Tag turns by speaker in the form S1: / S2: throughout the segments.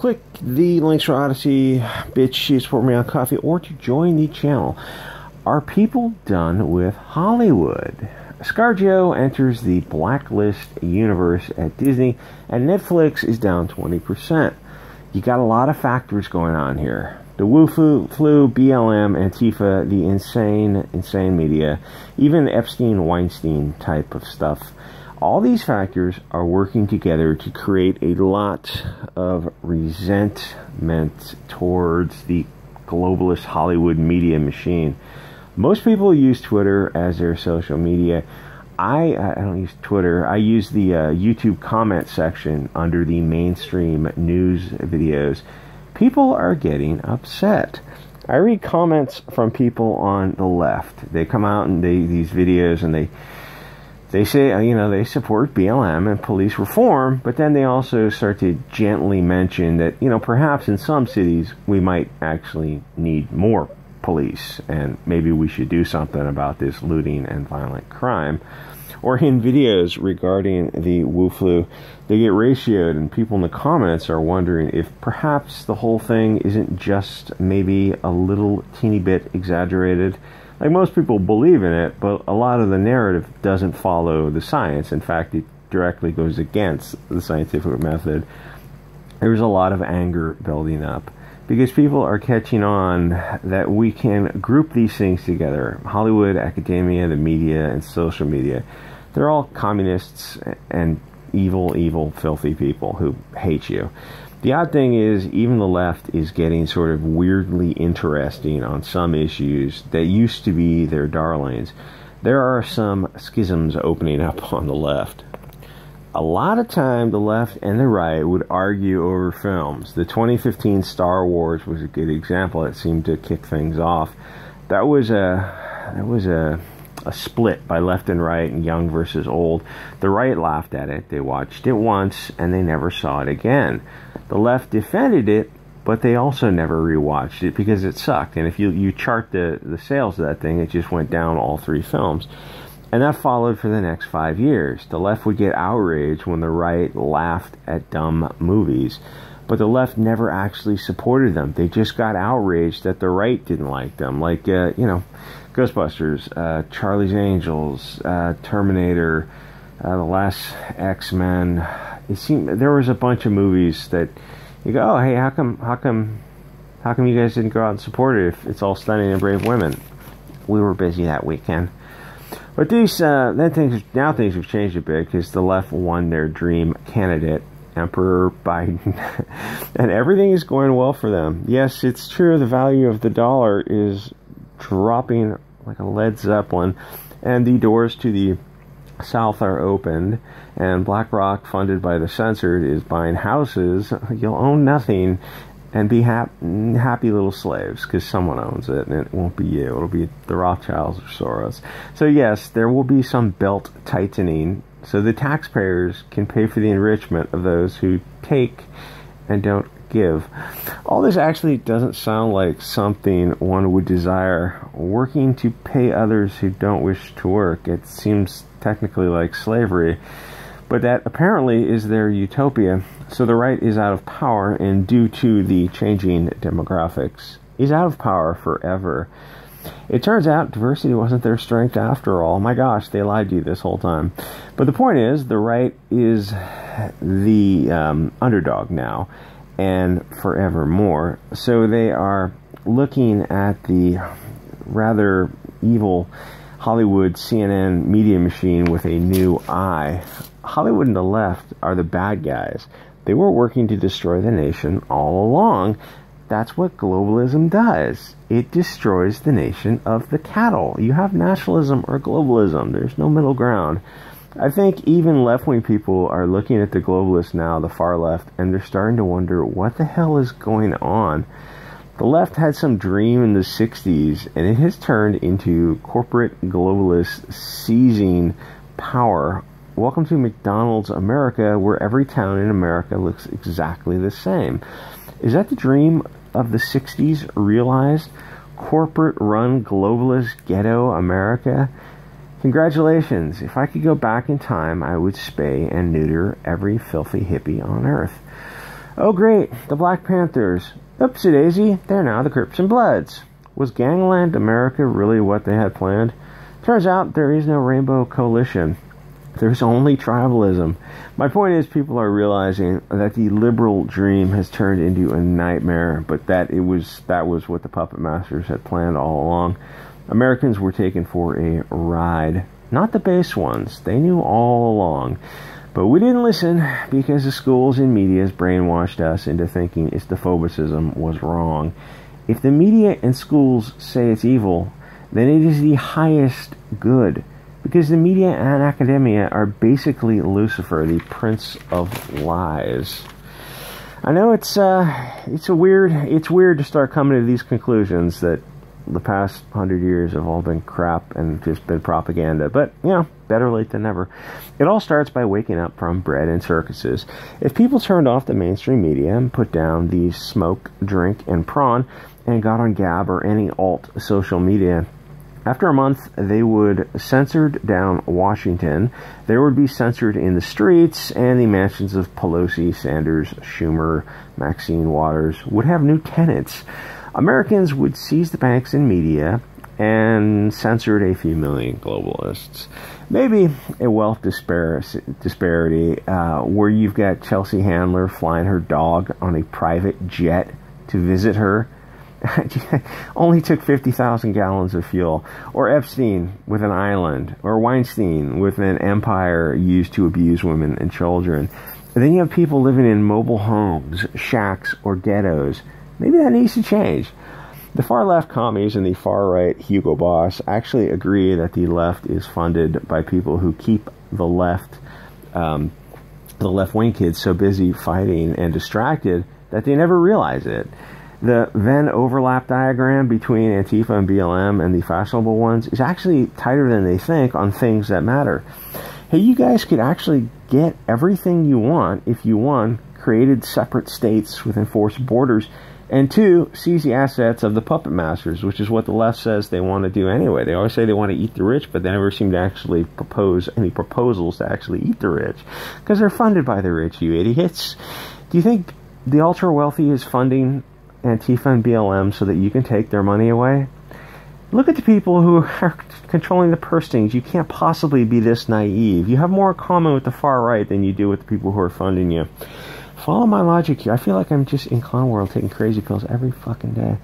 S1: click the links for Odysee, bitch, you support me on Ko-fi, or to join the channel. Are people done with Hollywood? ScarJo enters the blacklist universe at Disney, and Netflix is down 20%. You got a lot of factors going on here. The flu, flu, BLM, Antifa, the insane, insane media, even Epstein Weinstein type of stuff. All these factors are working together to create a lot of resentment towards the globalist Hollywood media machine. Most people use Twitter as their social media. I, I don't use Twitter. I use the uh, YouTube comment section under the mainstream news videos. People are getting upset. I read comments from people on the left. They come out and they these videos and they they say, uh, you know, they support BLM and police reform, but then they also start to gently mention that, you know, perhaps in some cities we might actually need more police and maybe we should do something about this looting and violent crime. Or in videos regarding the Wu flu, they get ratioed, and people in the comments are wondering if perhaps the whole thing isn't just maybe a little teeny bit exaggerated like most people believe in it, but a lot of the narrative doesn't follow the science. In fact, it directly goes against the scientific method. There's a lot of anger building up because people are catching on that we can group these things together Hollywood, academia, the media, and social media. They're all communists and evil, evil, filthy people who hate you. The odd thing is, even the left is getting sort of weirdly interesting on some issues that used to be their darlings. There are some schisms opening up on the left. A lot of time, the left and the right would argue over films. The 2015 Star Wars was a good example. It seemed to kick things off. That was a that was a a split by left and right and young versus old. The right laughed at it. They watched it once and they never saw it again. The left defended it, but they also never rewatched it because it sucked. And if you, you chart the, the sales of that thing, it just went down all three films. And that followed for the next five years. The left would get outraged when the right laughed at dumb movies. But the left never actually supported them. They just got outraged that the right didn't like them. Like, uh, you know, Ghostbusters, uh, Charlie's Angels, uh, Terminator, uh, The Last X Men. It seemed there was a bunch of movies that you go, oh hey, how come, how come, how come you guys didn't go out and support it if it's all stunning and brave women? We were busy that weekend. But these uh, then things now things have changed a bit because the left won their dream candidate, Emperor Biden, and everything is going well for them. Yes, it's true. The value of the dollar is dropping like a Led Zeppelin, and the doors to the south are opened, and BlackRock, funded by the censored, is buying houses. You'll own nothing and be hap- happy little slaves because someone owns it and it won't be you. It'll be the Rothschilds or Soros. So, yes, there will be some belt tightening so the taxpayers can pay for the enrichment of those who take and don't give. All this actually doesn't sound like something one would desire. Working to pay others who don't wish to work. It seems technically like slavery. But that apparently is their utopia. So the right is out of power, and due to the changing demographics, is out of power forever. It turns out diversity wasn't their strength after all. My gosh, they lied to you this whole time. But the point is, the right is the um, underdog now and forevermore. So they are looking at the rather evil Hollywood CNN media machine with a new eye. Hollywood and the left are the bad guys. They were working to destroy the nation all along. That's what globalism does. It destroys the nation of the cattle. You have nationalism or globalism. There's no middle ground. I think even left wing people are looking at the globalists now, the far left, and they're starting to wonder what the hell is going on. The left had some dream in the 60s, and it has turned into corporate globalists seizing power. Welcome to McDonald's America, where every town in America looks exactly the same. Is that the dream of the 60s realized? Corporate run globalist ghetto America? Congratulations. If I could go back in time, I would spay and neuter every filthy hippie on earth. Oh, great, the Black Panthers. Oopsie daisy, they're now the Crips and Bloods. Was Gangland America really what they had planned? Turns out there is no Rainbow Coalition. There's only tribalism. My point is, people are realizing that the liberal dream has turned into a nightmare, but that it was that was what the puppet masters had planned all along. Americans were taken for a ride, not the base ones. They knew all along. But we didn't listen because the schools and medias brainwashed us into thinking Islamophobicism was wrong. If the media and schools say it's evil, then it is the highest good. Because the media and academia are basically Lucifer, the prince of lies. I know it's uh, it's a weird it's weird to start coming to these conclusions that the past hundred years have all been crap and just been propaganda. But, you know, better late than never. It all starts by waking up from bread and circuses. If people turned off the mainstream media and put down the smoke, drink, and prawn and got on Gab or any alt social media, after a month, they would censored down Washington. There would be censored in the streets, and the mansions of Pelosi, Sanders, Schumer, Maxine Waters would have new tenants. Americans would seize the banks and media and censored a few million globalists. Maybe a wealth disparity uh, where you've got Chelsea Handler flying her dog on a private jet to visit her. Only took 50,000 gallons of fuel. Or Epstein with an island. Or Weinstein with an empire used to abuse women and children. And then you have people living in mobile homes, shacks, or ghettos Maybe that needs to change. The far left commies and the far right Hugo Boss actually agree that the left is funded by people who keep the left, um, the left wing kids so busy fighting and distracted that they never realize it. The Venn overlap diagram between Antifa and BLM and the fashionable ones is actually tighter than they think on things that matter. Hey, you guys could actually get everything you want if you, one, created separate states with enforced borders and two, seize the assets of the puppet masters, which is what the left says they want to do anyway. They always say they want to eat the rich, but they never seem to actually propose any proposals to actually eat the rich because they're funded by the rich, you idiots. Do you think the ultra wealthy is funding Antifa and BLM so that you can take their money away? Look at the people who are controlling the purse. You can't possibly be this naive. You have more in common with the far right than you do with the people who are funding you. Follow my logic here. I feel like I'm just in clown world taking crazy pills every fucking day.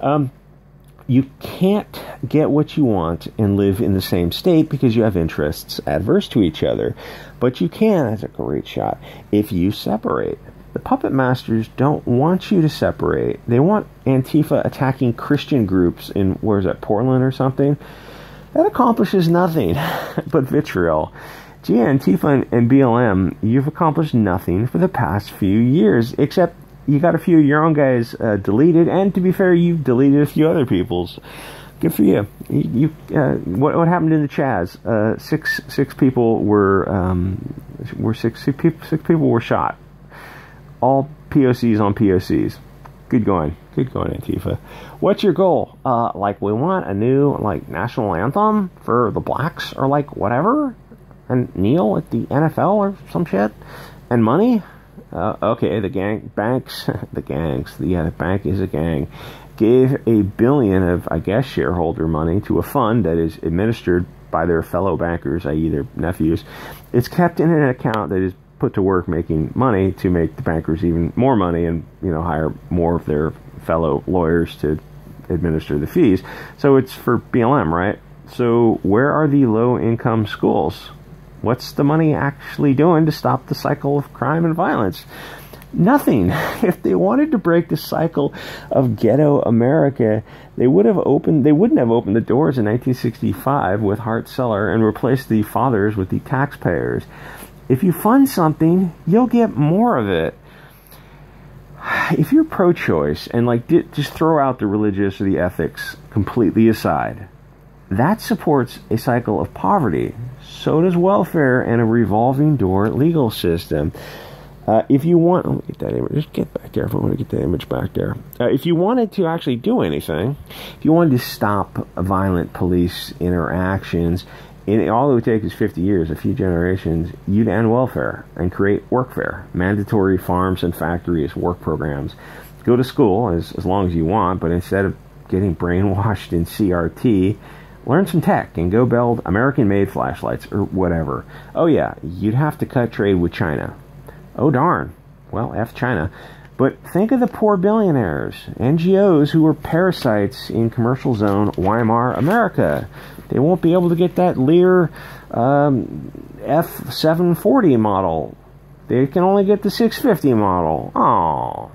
S1: Um, you can't get what you want and live in the same state because you have interests adverse to each other. But you can, that's a great shot, if you separate. The puppet masters don't want you to separate. They want Antifa attacking Christian groups in, where is that, Portland or something? That accomplishes nothing but vitriol. Gee, Antifa and BLM, you've accomplished nothing for the past few years, except you got a few of your own guys uh, deleted, and to be fair, you've deleted a few other people's. Good for you. You, you uh, what, what happened in the Chaz? Uh, six six people were um, were six six people were shot. All POCs on POCs. Good going. Good going, Antifa. What's your goal? Uh, like we want a new like national anthem for the blacks, or like whatever and Neil at the NFL or some shit, and money. Uh, okay, the gang banks, the gangs, the, yeah, the bank is a gang, gave a billion of, I guess, shareholder money to a fund that is administered by their fellow bankers, i.e., their nephews. It's kept in an account that is put to work making money to make the bankers even more money and you know hire more of their fellow lawyers to administer the fees. So it's for BLM, right? So where are the low income schools? What's the money actually doing to stop the cycle of crime and violence? Nothing. If they wanted to break the cycle of ghetto America, they would have opened. They wouldn't have opened the doors in 1965 with Hart Celler and replaced the fathers with the taxpayers. If you fund something, you'll get more of it. If you're pro-choice and like just throw out the religious or the ethics completely aside, that supports a cycle of poverty. So does welfare and a revolving door legal system. Uh, if you want, let me get that image. Just get back there. If I want to get that image back there. Uh, if you wanted to actually do anything, if you wanted to stop violent police interactions, in, all it would take is 50 years, a few generations, you'd end welfare and create workfare, mandatory farms and factories work programs. Go to school as, as long as you want, but instead of getting brainwashed in CRT, learn some tech and go build American made flashlights or whatever. Oh, yeah, you'd have to cut trade with China. Oh, darn. Well, F China. But think of the poor billionaires, NGOs who were parasites in commercial zone Weimar America. They won't be able to get that Lear um, F740 model. They can only get the 650 model. Oh,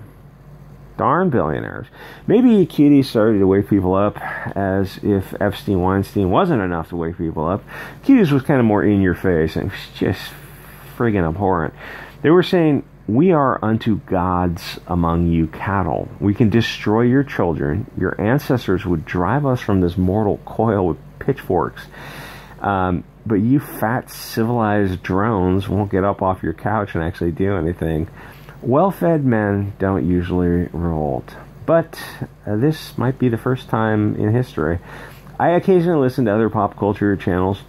S1: darn billionaires. Maybe Cuties started to wake people up as if Epstein Weinstein wasn't enough to wake people up. Cuties was kind of more in your face and just friggin' abhorrent. They were saying we are unto gods among you cattle. We can destroy your children. Your ancestors would drive us from this mortal coil with pitchforks. Um, but you fat civilized drones won't get up off your couch and actually do anything. Well fed men don't usually revolt. But uh, this might be the first time in history. I occasionally listen to other pop culture channels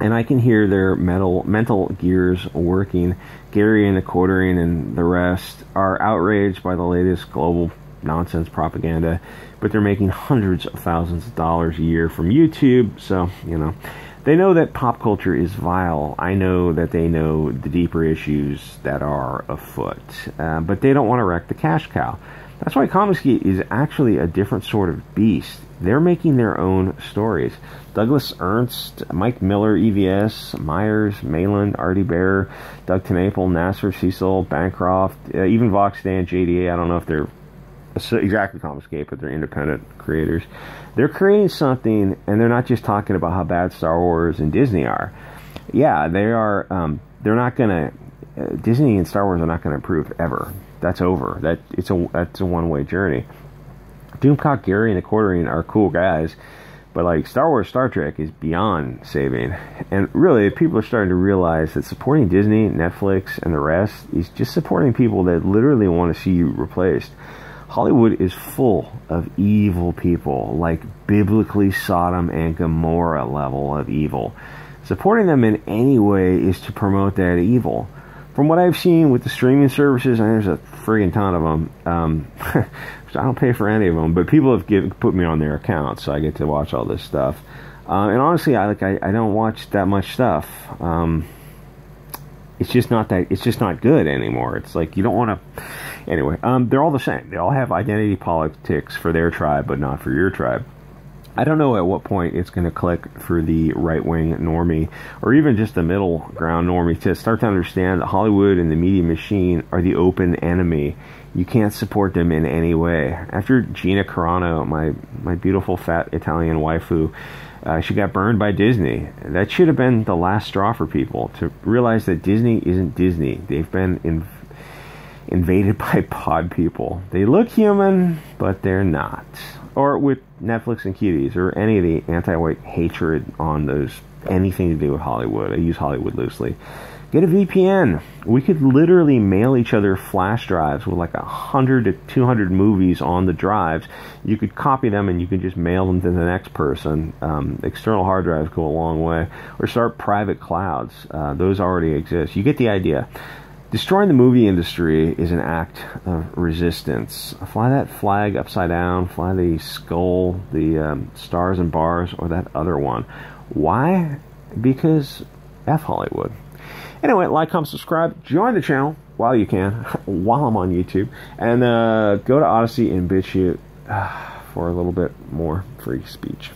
S1: and I can hear their mental mental gears working. Gary and the quartering and the rest are outraged by the latest global nonsense propaganda, but they're making hundreds of thousands of dollars a year from YouTube, so you know. They know that pop culture is vile. I know that they know the deeper issues that are afoot, uh, but they don't want to wreck the cash cow. That's why Comicsgate is actually a different sort of beast. They're making their own stories. Douglas Ernst, Mike Miller, EVS, Myers, Malin, Artie Bear, Doug TenNapel, Nasser, Cecil, Bancroft, uh, even Vox Day, JDA. I don't know if they're exactly Comicsgate, but they're independent creators. They're creating something, and they're not just talking about how bad Star Wars and Disney are. Yeah, they are. Um, they're not to. Uh, Disney and Star Wars are not to improve ever. That's over. That it's a that's a one way journey. Doomcock, Gary, and the Quartering are cool guys but like Star Wars, Star Trek is beyond saving. And really, people are starting to realize that supporting Disney, Netflix, and the rest is just supporting people that literally want to see you replaced. Hollywood is full of evil people, like biblically Sodom and Gomorrah level of evil. Supporting them in any way is to promote that evil. From what I've seen with the streaming services, and there's a friggin' ton of them, um, I don't pay for any of them, but people have give, put me on their accounts, so I get to watch all this stuff. Uh, and honestly, I like I, I, don't watch that much stuff. Um, it's just not that it's just not good anymore. It's like you don't want to. Anyway, um, they're all the same. They all have identity politics for their tribe, but not for your tribe. I don't know at what point it's going to click for the right wing normie or even just the middle ground normie to start to understand that Hollywood and the media machine are the open enemy you can't support them in any way. After Gina Carano, my my beautiful fat Italian waifu, uh, she got burned by Disney. That should have been the last straw for people to realize that Disney isn't Disney. They've been in, invaded by pod people. They look human, but they're not. Or with Netflix and Cuties, or any of the anti-white hatred on those anything to do with Hollywood. I use Hollywood loosely. Get a VPN. We could literally mail each other flash drives with like a hundred to two hundred movies on the drives. You could copy them and you could just mail them to the next person. Um, external hard drives go a long way. Or start private clouds. Uh, those already exist. You get the idea. Destroying the movie industry is an act of resistance. Fly that flag upside down. Fly the skull, the um, stars and bars, or that other one. Why? Because F Hollywood. Anyway, like, comment, subscribe, join the channel while you can, while I'm on YouTube, and uh, go to Odysee and BitChute uh, for a little bit more free speech.